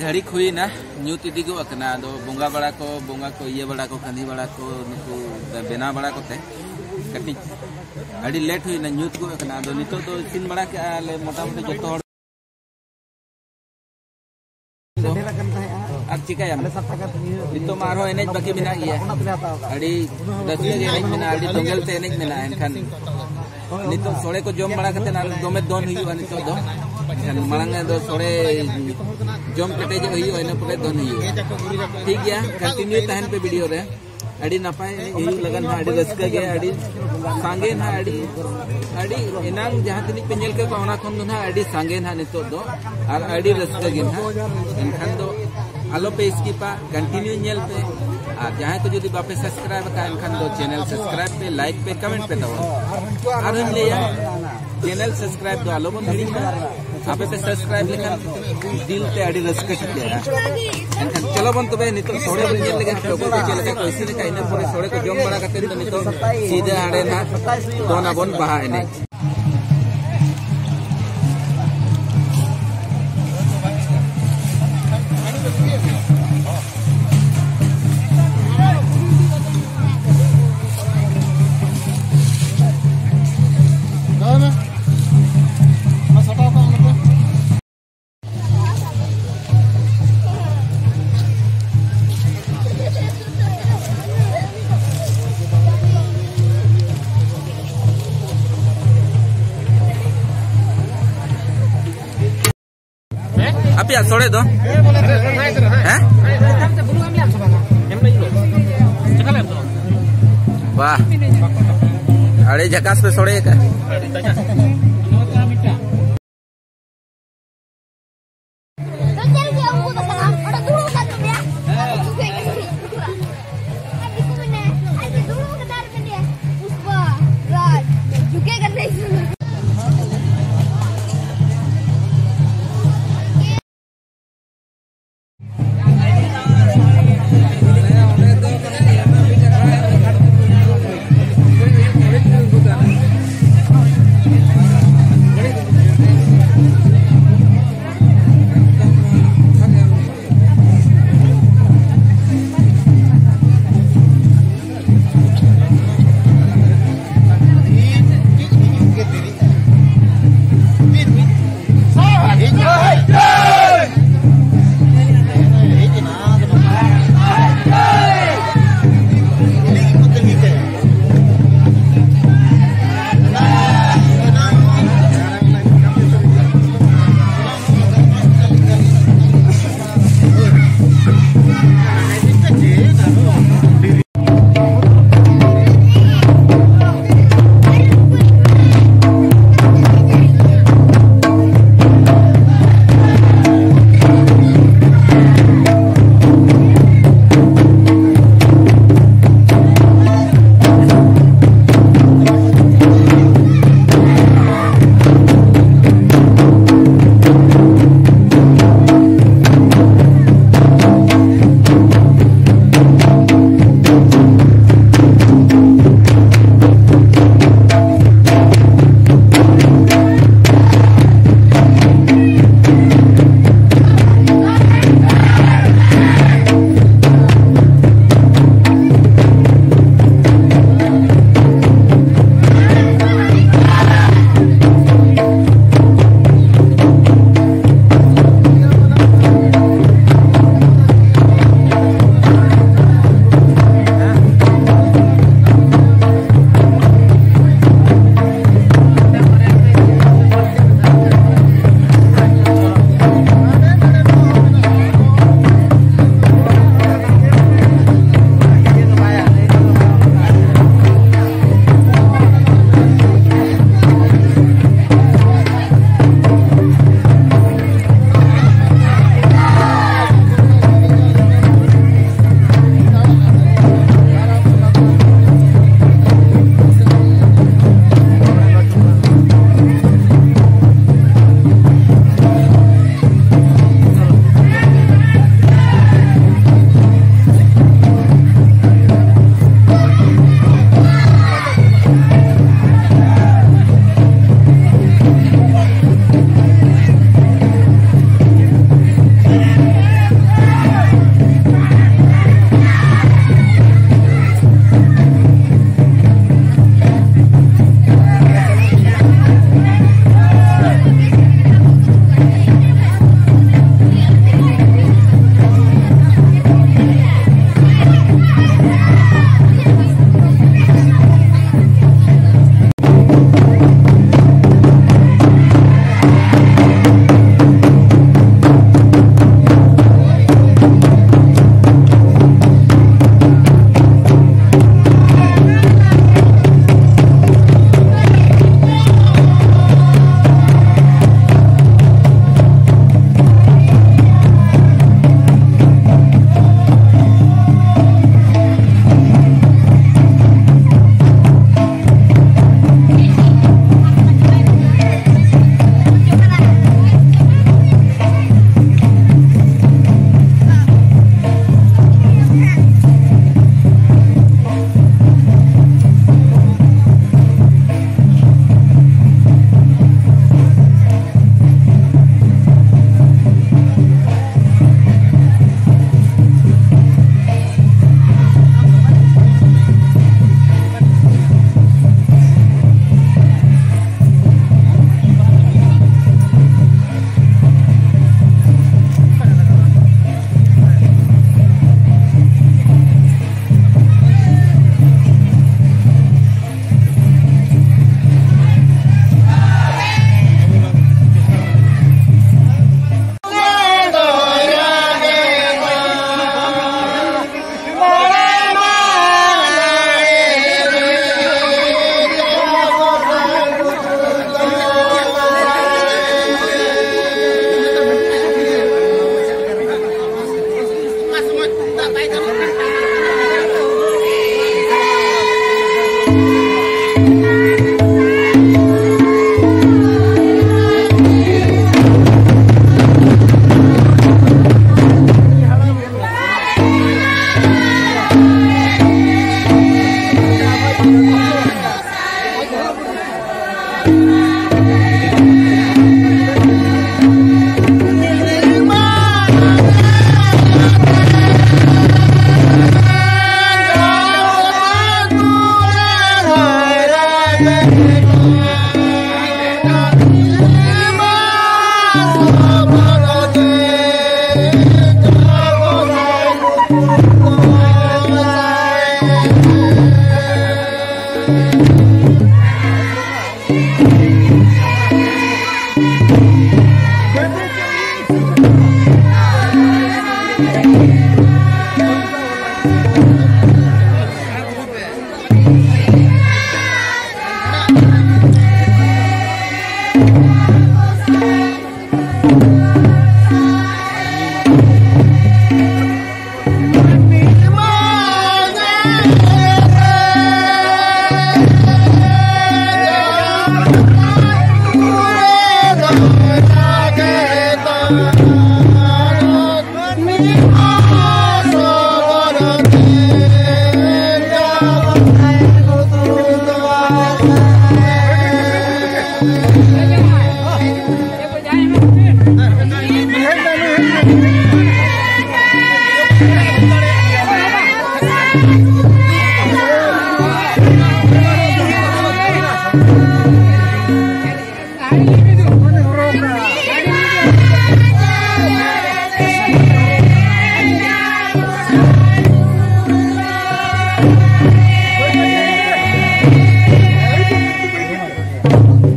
घड़ी हुई ना ᱧᱩᱛ ᱤᱫᱤ ᱜᱚᱜ ᱟᱠᱟᱱᱟ ᱟᱫᱚ ᱵᱚᱸᱜᱟ ᱵᱟᱲᱟ ᱠᱚ ᱵᱚᱸᱜᱟ ᱠᱚ ᱤᱭᱟᱹ ᱵᱟᱲᱟ ᱠᱚ ᱠᱟᱹᱢᱤ ᱵᱟᱲᱟ ᱠᱚ ᱱᱩᱠᱩ ᱵᱮᱱᱟᱣ ᱵᱟᱲᱟ ᱠᱚᱛᱮ ᱠᱟᱹᱴᱤᱡ ᱟᱹᱰᱤ ᱞᱮᱴ ᱦᱩᱭᱱᱟ ᱧᱩᱛ ᱜᱚᱜ ᱟᱠᱟᱱᱟ ᱟᱫᱚ ᱱᱤᱛᱚᱜ ᱫᱚ ᱤᱥᱤᱱ ᱵᱟᱲᱟ ᱠᱮᱜᱼᱟ ᱞᱮ ᱢᱚᱴᱟᱢᱩᱴᱤ ᱡᱚᱛᱚ ᱦᱚᱲ ᱟᱨ ᱪᱤᱠᱟᱭᱟᱢ ᱱᱤᱛᱚᱜ ᱢᱟ ᱟᱨᱦᱚᱸ ᱮᱱᱮᱡ ᱵᱟᱹᱠᱤ ᱢᱮᱱᱟᱜ ᱜᱮᱭᱟ ᱟᱹᱰᱤ ᱨᱟᱹᱥᱠᱟᱹ ᱜᱮ ᱮᱱᱮᱡ ᱢᱮᱱᱟᱜᱼᱟ ᱟᱹᱰᱤ ᱫᱚᱸᱜᱮᱞ ᱛᱮ ᱮᱱᱮᱡ ᱢᱮᱱᱟᱜᱼᱟ ᱮᱱᱠᱷᱟᱱ ᱱᱤᱛᱚᱜ ᱥᱚᱲᱮ ᱠᱚ ᱡᱚᱢ ᱵᱟᱲᱟ ᱠᱟᱛᱮ ᱫᱚᱢᱮ ᱫᱚᱱ ᱦᱩᱭᱩᱜᱼᱟ ᱱᱤᱛᱚᱜ ᱫᱚ ᱢᱟᱲᱟᱝ ᱫᱚ ᱥᱚᱲᱮ ᱡᱚᱢ ᱠᱮᱴᱮᱡᱚᱜ ᱦᱩᱭᱩᱜᱼᱟ ᱤᱱᱟᱹ ᱯᱚᱨᱮ ᱫᱚᱱ ᱦᱩᱭᱩᱜᱼᱟ ᱴᱷᱤᱠ ᱜᱮᱭᱟ ᱠᱚᱱᱴᱤᱱᱤᱭᱩ ᱛᱟᱦᱮᱱ ᱯᱮ ᱵᱷᱤᱰᱤᱭᱳ ᱨᱮ अड़ी नपाय यही लगन ना अड़ी रस्का गया अड़ी सांगे ना अड़ी अड़ी इनांग जहाँ तनी पे नेल के को ओना खन दो ना अड़ी सांगे ना नितो दो और अड़ी रस्का गे ना इनखान दो आलो पे इसकी पा कंटिन्यू नेल पे तो जदि बापे सब्सक्राइब दो चैनल सब्सक्राइब पे लाइक पे कमेंट पे दो और हम ले चैनल सब्सक्राइब दो आलो बन हिड़ी आप पे दिल ते अड़ी रस्का चलो बन तबे तो चले इने तो नितो सीधे आड़े ना दोना बन बहा एने Sore do? Hah? Wah. Ada jakas pe sore ka?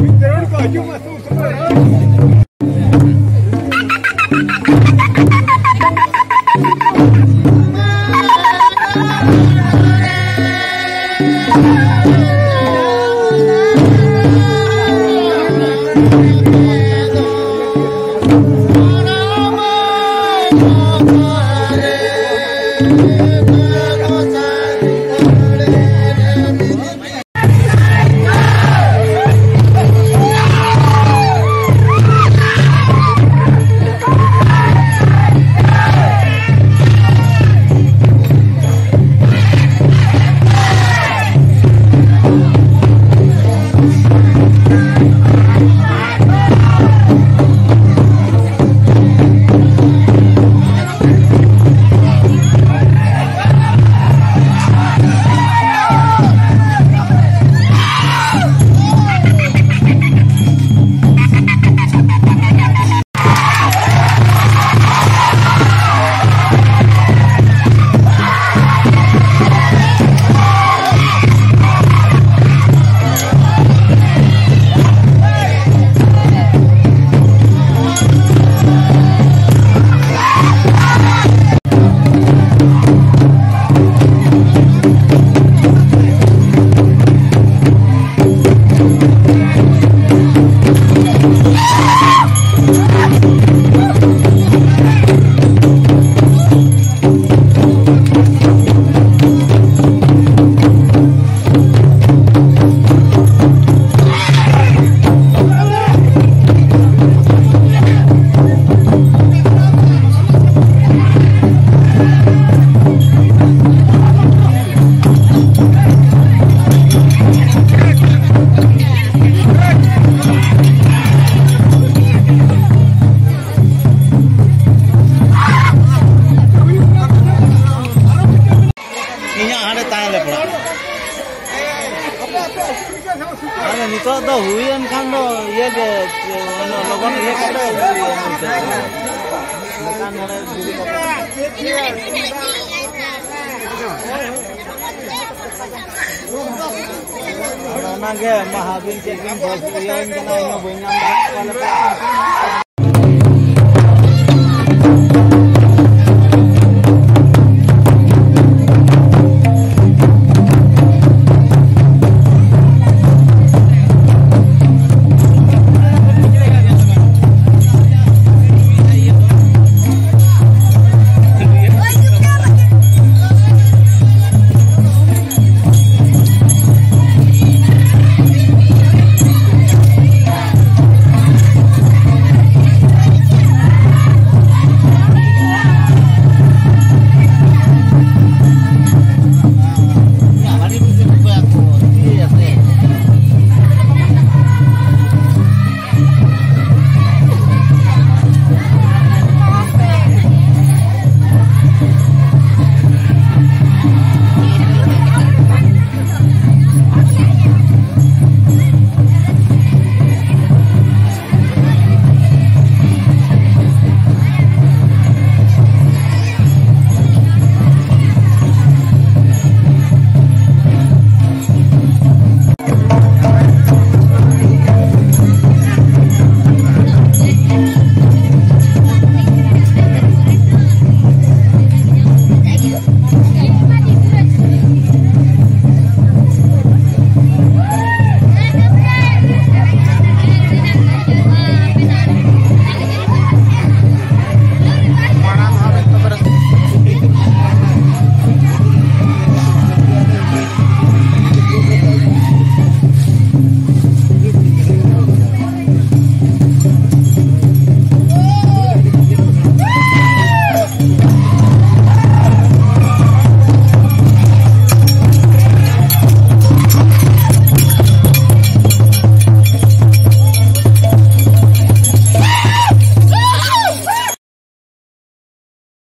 Teórico, ayúdame, tú, Nange mahabin checking for the end and I know when I'm